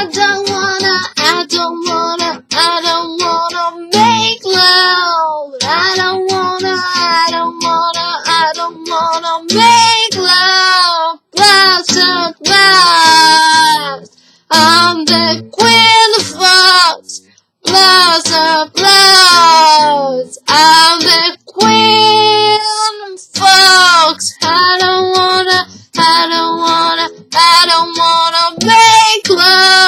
I don't wanna, I don't wanna, I don't wanna make love. I don't wanna, I don't wanna, I don't wanna make love. Glass of glass. I'm the queen of hearts. Glass of glass. I'm the queen of folks. I don't wanna, I don't wanna, I don't wanna make love.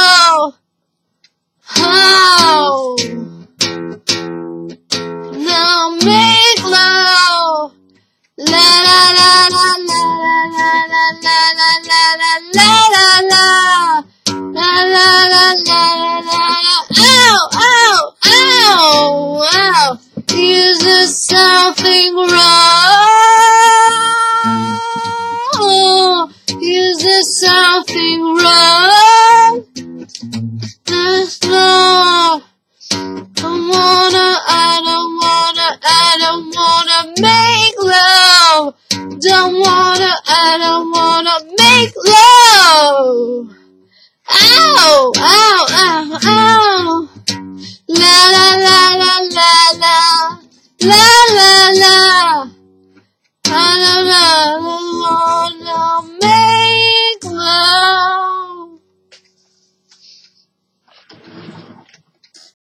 Make love. La la la la la la la la la la la la la la. La la la la la la. Ow, ow, ow, ow. Is there something wrong? Is there something wrong? That's love. Don't wanna make love. Ow, ow, ow, ow. La la la la la la. La la